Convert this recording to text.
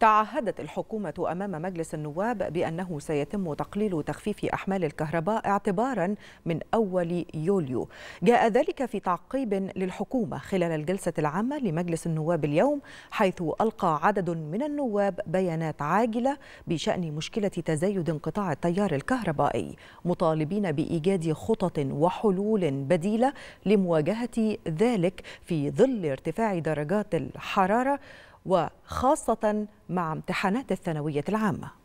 تعهدت الحكومة أمام مجلس النواب بأنه سيتم تقليل تخفيف أحمال الكهرباء اعتبارا من أول يوليو. جاء ذلك في تعقيب للحكومة خلال الجلسة العامة لمجلس النواب اليوم حيث ألقى عدد من النواب بيانات عاجلة بشأن مشكلة تزايد انقطاع التيار الكهربائي مطالبين بإيجاد خطط وحلول بديلة لمواجهة ذلك في ظل ارتفاع درجات الحرارة وخاصة مع امتحانات الثانوية العامة.